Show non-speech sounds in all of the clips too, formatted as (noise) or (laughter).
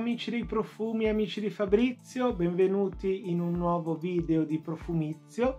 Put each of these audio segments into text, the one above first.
amici dei profumi, amici di Fabrizio, benvenuti in un nuovo video di Profumizio.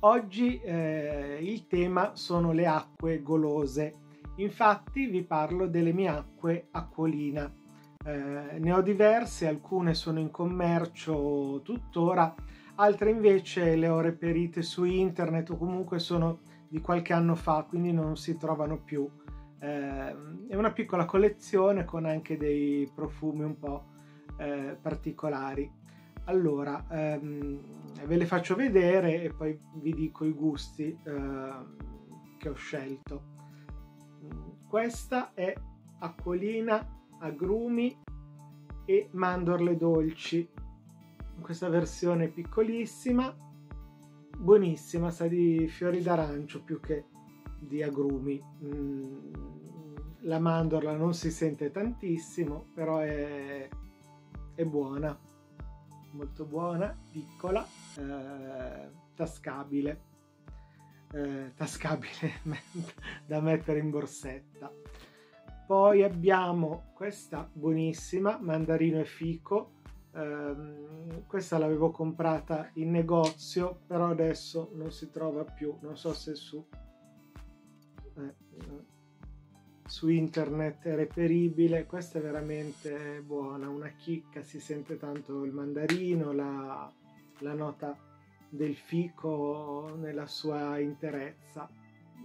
Oggi eh, il tema sono le acque golose, infatti vi parlo delle mie acque acquolina. Eh, ne ho diverse, alcune sono in commercio tuttora, altre invece le ho reperite su internet o comunque sono di qualche anno fa, quindi non si trovano più. Eh, è una piccola collezione con anche dei profumi un po' eh, particolari. Allora, ehm, ve le faccio vedere e poi vi dico i gusti eh, che ho scelto. Questa è acquolina, agrumi e mandorle dolci. Questa versione piccolissima, buonissima, sa di fiori d'arancio più che di agrumi. Mm, la mandorla non si sente tantissimo, però è, è buona, molto buona, piccola, eh, tascabile, eh, tascabile (laughs) da mettere in borsetta. Poi abbiamo questa buonissima, mandarino e fico, Um, questa l'avevo comprata in negozio però adesso non si trova più non so se su su internet è reperibile. Questa è veramente buona una chicca si sente tanto il mandarino la, la nota del fico nella sua interezza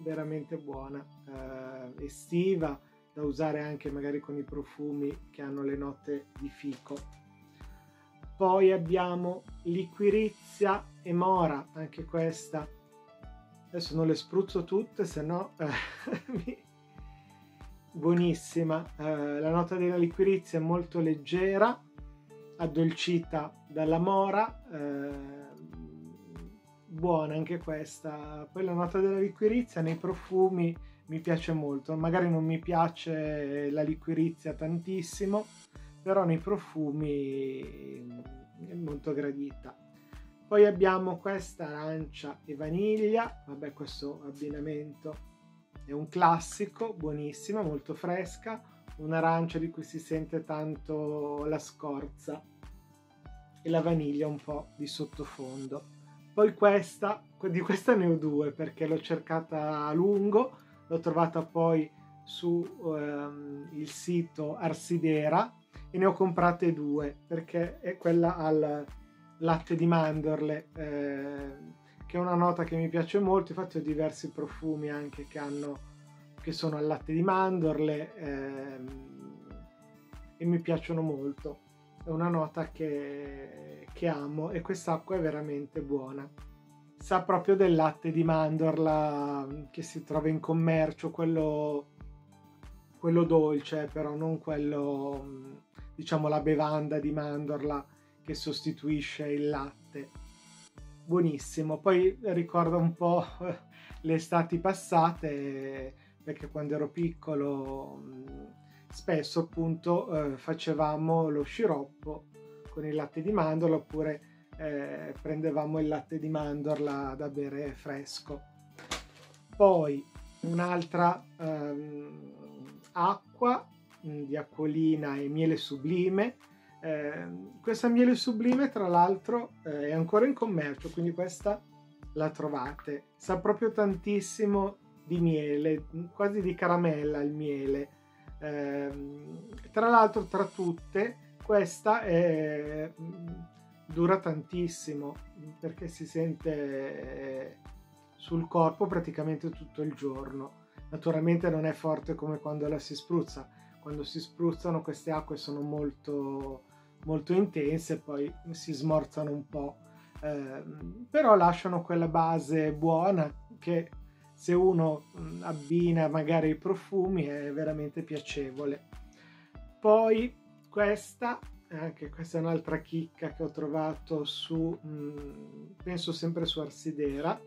veramente buona eh, estiva da usare anche magari con i profumi che hanno le note di fico. Poi abbiamo liquirizia e mora anche questa. Adesso non le spruzzo tutte se no eh, (laughs) buonissima. Eh, la nota della liquirizia è molto leggera addolcita dalla mora eh, buona anche questa. Poi la nota della liquirizia nei profumi mi piace molto. Magari non mi piace la liquirizia tantissimo però nei profumi è molto gradita. Poi abbiamo questa arancia e vaniglia, vabbè questo abbinamento è un classico, buonissima, molto fresca, un'arancia di cui si sente tanto la scorza e la vaniglia un po' di sottofondo. Poi questa, di questa ne ho due perché l'ho cercata a lungo, l'ho trovata poi sul ehm, sito Arsidera e ne ho comprate due perché è quella al latte di mandorle, eh, che è una nota che mi piace molto, infatti ho diversi profumi anche che, hanno, che sono al latte di mandorle eh, e mi piacciono molto. È una nota che, che amo e quest'acqua è veramente buona. Sa proprio del latte di mandorla che si trova in commercio, quello, quello dolce, però non quello, diciamo, la bevanda di mandorla che sostituisce il latte. Buonissimo. Poi ricordo un po' (laughs) le estati passate perché quando ero piccolo spesso appunto eh, facevamo lo sciroppo con il latte di mandorla oppure eh, prendevamo il latte di mandorla da bere fresco. Poi un'altra ehm, acqua di acquolina e miele sublime eh, questa miele sublime, tra l'altro, eh, è ancora in commercio, quindi questa la trovate. Sa proprio tantissimo di miele, quasi di caramella il miele. Eh, tra l'altro, tra tutte, questa è, dura tantissimo perché si sente sul corpo praticamente tutto il giorno. Naturalmente non è forte come quando la si spruzza. Quando si spruzzano queste acque sono molto molto intense, poi si smorzano un po', eh, però lasciano quella base buona che se uno abbina magari i profumi è veramente piacevole. Poi questa, anche questa è un'altra chicca che ho trovato su, penso sempre su Arsidera,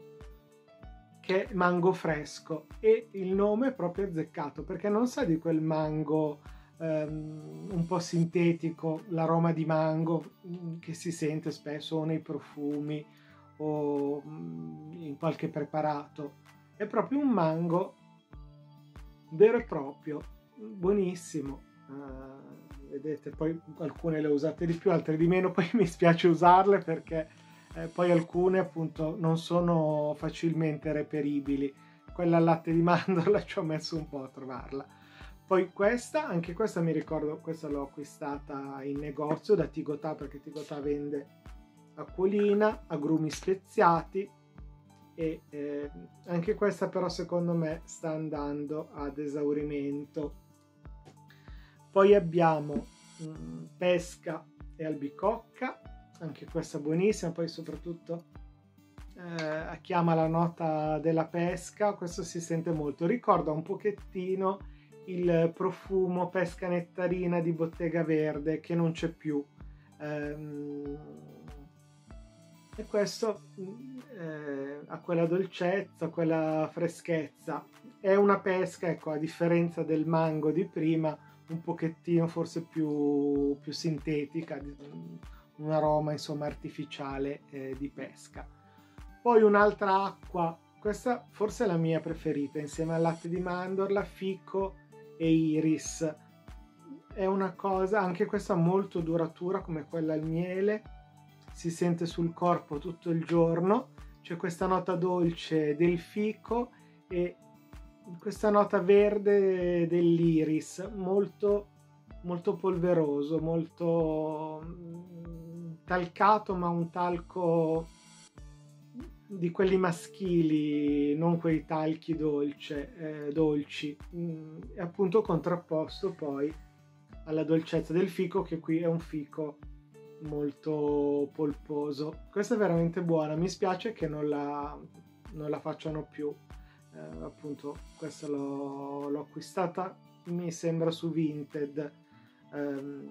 che è mango fresco e il nome è proprio azzeccato perché non sa di quel mango um, un po' sintetico, l'aroma di mango mm, che si sente spesso nei profumi o mm, in qualche preparato. È proprio un mango vero e proprio, buonissimo. Uh, vedete poi alcune le usate di più altre di meno (laughs) poi mi spiace usarle perché eh, poi alcune appunto non sono facilmente reperibili quella al latte di mandorla (laughs) ci ho messo un po' a trovarla poi questa, anche questa mi ricordo, questa l'ho acquistata in negozio da Tigotà perché Tigotà vende acquolina, agrumi speziati e eh, anche questa però secondo me sta andando ad esaurimento. Poi abbiamo mh, mm, pesca e albicocca, anche questa buonissima, poi soprattutto eh, chiama la nota della pesca, questo si sente molto, ricorda un pochettino il profumo pesca nettarina di bottega verde che non c'è più. Ehm, e questo eh, ha quella dolcezza, quella freschezza. È una pesca, ecco, a differenza del mango di prima, un pochettino forse più, più sintetica, un aroma insomma artificiale eh, di pesca. Poi un'altra acqua, questa forse è la mia preferita, insieme al latte di mandorla, fico e iris. È una cosa, anche questa molto duratura come quella al miele, si sente sul corpo tutto il giorno, c'è questa nota dolce del fico e questa nota verde dell'iris, molto, molto polveroso, molto mm, talcato, ma un talco di quelli maschili, non quei talchi dolce, eh, dolci, mm, e appunto contrapposto poi alla dolcezza del fico, che qui è un fico molto polposo. Questa è veramente buona, mi spiace che non la, non la facciano più. Eh, appunto, questa l'ho, l'ho, acquistata, mi sembra su Vinted, ehm,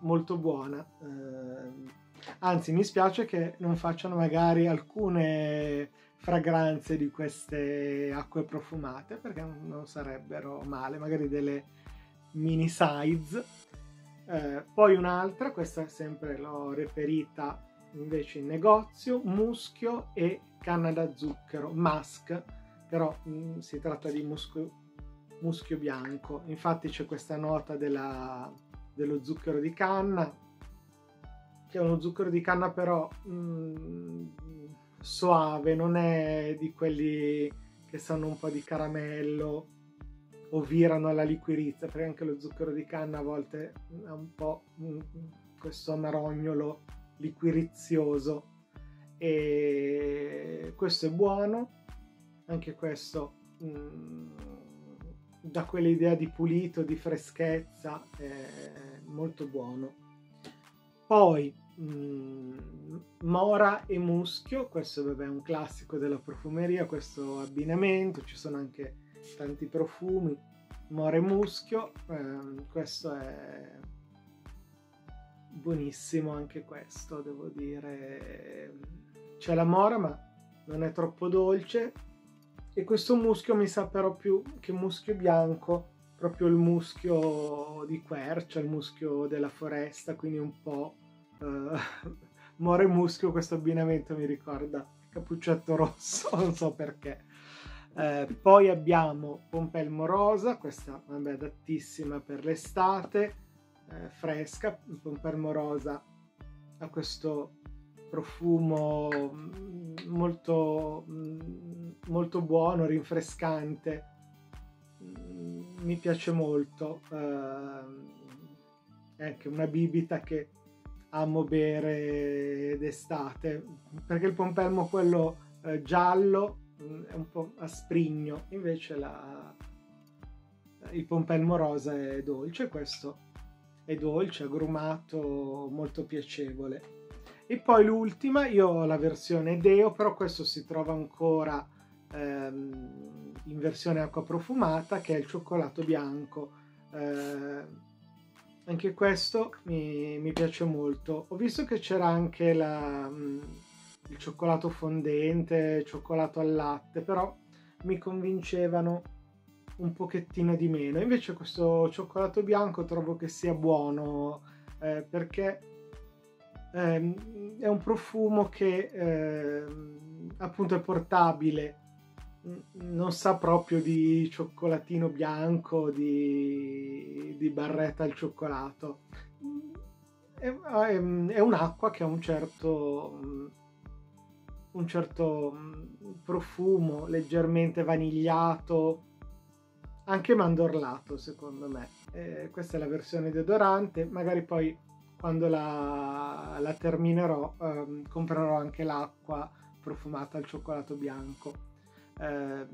molto buona. Eh, Anzi, mi spiace che non facciano magari alcune fragranze di queste acque profumate perché non sarebbero male, magari delle mini size. Eh, poi un'altra, questa sempre l'ho reperita invece in negozio, muschio e canna da zucchero, musk, però mh, mm, si tratta di muschio, muschio bianco. Infatti c'è questa nota della, dello zucchero di canna, che è uno zucchero di canna però mm, soave, non è di quelli che sanno un po' di caramello o virano alla liquirizia, perché anche lo zucchero di canna a volte ha un po' mm, questo amarognolo liquirizioso e questo è buono, anche questo mm, da quell'idea di pulito, di freschezza, è molto buono. Poi Mm, mora e muschio, questo vabbè, è un classico della profumeria, questo abbinamento, ci sono anche tanti profumi, mora e muschio, eh, questo è buonissimo anche questo, devo dire. C'è la mora ma non è troppo dolce e questo muschio mi sa però più che muschio bianco, proprio il muschio di quercia, il muschio della foresta, quindi un po' (laughs) uh, More Muschio questo abbinamento mi ricorda Cappuccetto Rosso, (laughs) non so perché. Eh, poi abbiamo Pompelmo Rosa, questa vabbè, adattissima per l'estate, eh, fresca. Pompelmo Rosa ha questo profumo mm, molto, mm, molto buono, rinfrescante. Mm, mi piace molto. Eh, è anche una bibita che amo bere d'estate, perché il pompelmo quello eh, giallo mm, è un po' asprigno, invece la, il pompelmo rosa è dolce, questo è dolce, agrumato, molto piacevole. E poi l'ultima, io ho la versione Deo, però questo si trova ancora ehm, in versione acqua profumata, che è il cioccolato bianco. Eh, anche questo mi, mi, piace molto. Ho visto che c'era anche la, mm, il cioccolato fondente, il cioccolato al latte, però mi convincevano un pochettino di meno. Invece questo cioccolato bianco trovo che sia buono eh, perché eh, è un profumo che eh, appunto è portabile non sa proprio di cioccolatino bianco, di, di barretta al cioccolato. È, è, un'acqua che ha un certo, un certo profumo leggermente vanigliato, anche mandorlato secondo me. Eh, questa è la versione deodorante, magari poi quando la, la terminerò eh, comprerò anche l'acqua profumata al cioccolato bianco eh,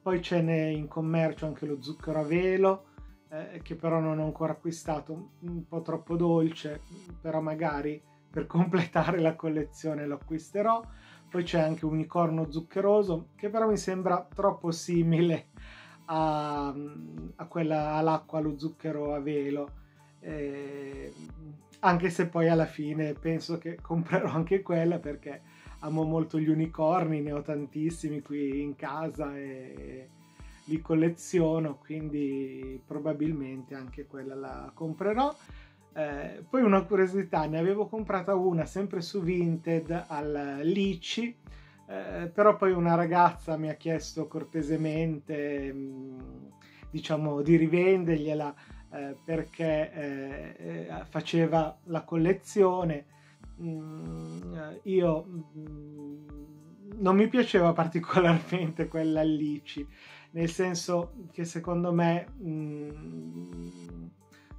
poi ce n'è in commercio anche lo zucchero a velo, eh, che però non ho ancora acquistato, un po' troppo dolce, però magari per (laughs) completare la collezione lo acquisterò. Poi c'è anche unicorno zuccheroso, che però mi sembra troppo simile a, a quella all'acqua, allo zucchero a velo. Eh, anche se poi alla fine penso che comprerò anche quella perché amo molto gli unicorni, ne ho tantissimi qui in casa e li colleziono, quindi probabilmente anche quella la comprerò. Eh, poi una curiosità, ne avevo comprata una sempre su Vinted al Lici, eh, però poi una ragazza mi ha chiesto cortesemente, mm, diciamo, di rivendergliela eh, perché eh, eh, faceva la collezione Mm, io mm, non mi piaceva (laughs) particolarmente quella Lici, nel senso che secondo me mm,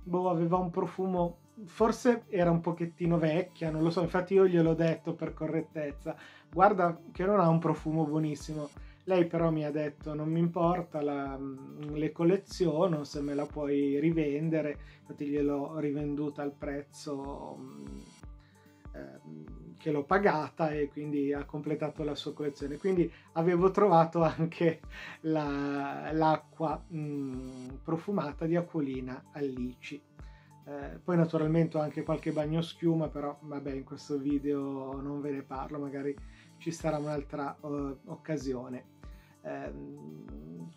boh, aveva un profumo, forse era un pochettino vecchia, non lo so, infatti io gliel'ho detto per correttezza, guarda che non ha un profumo buonissimo. Lei però mi ha detto non mi importa, la, le colleziono, se me la puoi rivendere, infatti gliel'ho rivenduta al prezzo Ehm, che l'ho pagata e quindi ha completato la sua collezione. Quindi avevo trovato anche la, l'acqua mh, mm, profumata di Acquolina al lici. Eh, poi naturalmente ho anche qualche bagno schiuma, però vabbè in questo video non ve ne parlo, magari ci sarà un'altra uh, occasione. Eh,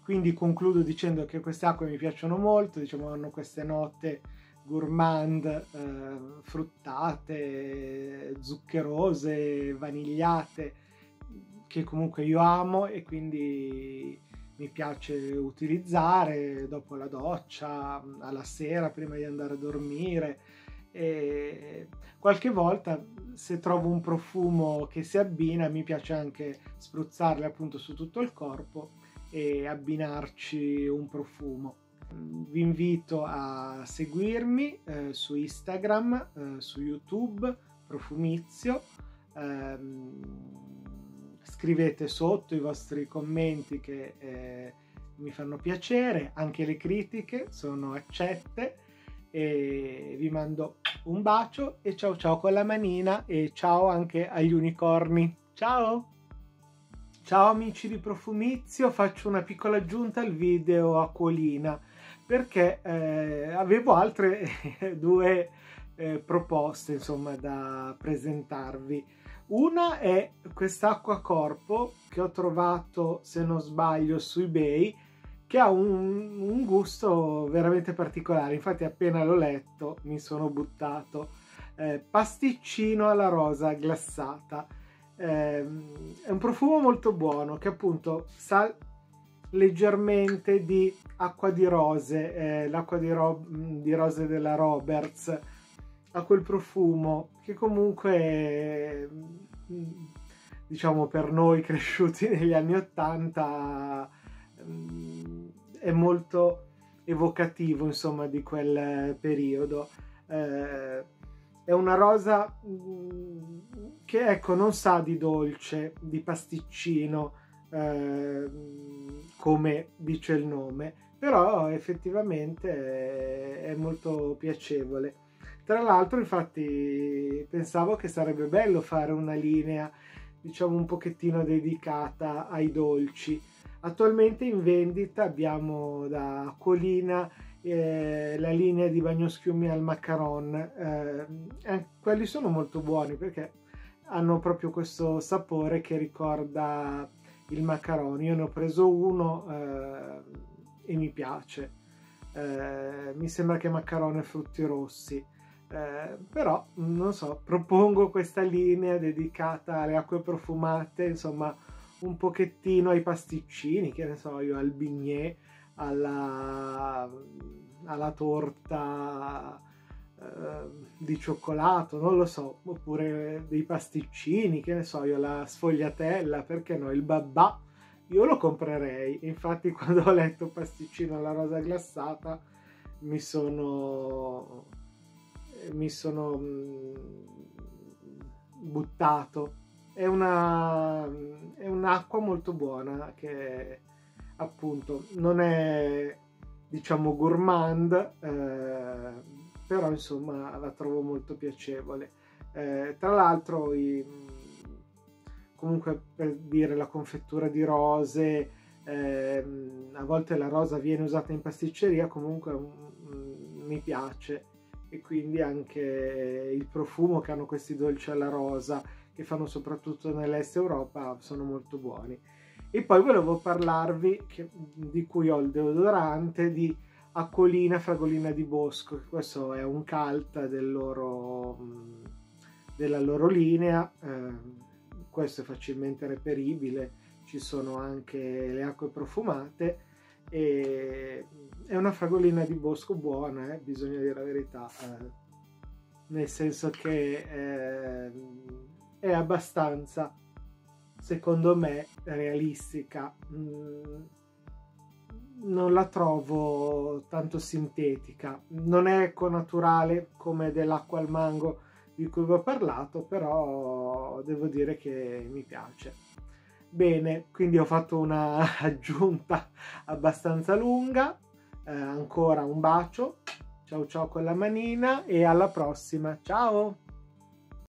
quindi concludo dicendo che queste acque mi piacciono molto, diciamo hanno queste note gourmand, eh, fruttate, zuccherose, vanigliate, che comunque io amo e quindi mi piace utilizzare dopo la doccia, alla sera, prima di andare a dormire. E qualche volta se trovo un profumo che si abbina mi piace anche spruzzarle appunto su tutto il corpo e abbinarci un profumo vi invito a seguirmi eh, su Instagram, eh, su YouTube, Profumizio. Eh, scrivete sotto i vostri commenti che eh, mi fanno piacere, anche le critiche sono accette e vi mando un bacio e ciao ciao con la manina e ciao anche agli unicorni. Ciao! Ciao amici di Profumizio, faccio una piccola aggiunta al video Acquolina perché eh, avevo altre (laughs) due eh, proposte insomma da presentarvi. Una è quest'acqua corpo che ho trovato, se non sbaglio, su eBay, che ha un, un gusto veramente particolare. Infatti, appena l'ho letto, mi sono buttato. Eh, pasticcino alla rosa glassata. Eh, è un profumo molto buono che appunto sa leggermente di acqua di rose, eh, l'acqua di, ro- di, rose della Roberts, ha quel profumo che comunque, mm, diciamo per noi (laughs) cresciuti negli anni Ottanta, mm, è molto evocativo insomma di quel periodo. Eh, è una rosa mm, che ecco non sa di dolce, di pasticcino, eh, come dice il nome, però effettivamente è molto piacevole. Tra l'altro, infatti, pensavo che sarebbe bello fare una linea, diciamo, un pochettino dedicata ai dolci. Attualmente in vendita abbiamo da Colina eh, la linea di bagnoschiumi al macaron. Eh, eh, quelli sono molto buoni perché hanno proprio questo sapore che ricorda il macaroni. Io ne ho preso uno eh, e mi piace. Eh, mi sembra che macaroni e frutti rossi. Eh, però non so, propongo questa linea dedicata alle acque profumate, insomma, un pochettino ai pasticcini, che ne so io, al bignè, alla, alla torta di cioccolato, non lo so, oppure dei pasticcini, che ne so io, la sfogliatella, perché no, il babà, io lo comprerei. Infatti (laughs) quando ho letto pasticcino alla rosa glassata mi sono mi sono mm, buttato è, una, è un'acqua molto buona che appunto non è diciamo gourmand eh, però insomma la trovo molto piacevole eh, tra l'altro i, comunque per dire la confettura di rose eh, a volte la rosa viene usata in pasticceria comunque mm, mi piace e quindi anche il profumo che hanno questi dolci alla rosa che fanno soprattutto nell'est Europa sono molto buoni. E poi volevo parlarvi, che, di cui ho il deodorante, di Acquolina Fragolina di Bosco, questo è un cult del loro, della loro linea, eh, questo è facilmente reperibile, ci sono anche le acque profumate e è una fragolina di bosco buona, eh, bisogna dire la verità, eh, nel senso che eh, è abbastanza, secondo me, realistica. Non la trovo tanto sintetica. Non è eco-naturale come dell'acqua al mango di cui vi ho parlato, però devo dire che mi piace. Bene, quindi ho fatto una (laughs) aggiunta abbastanza lunga. Eh, ancora un bacio. Ciao ciao con la manina e alla prossima. Ciao!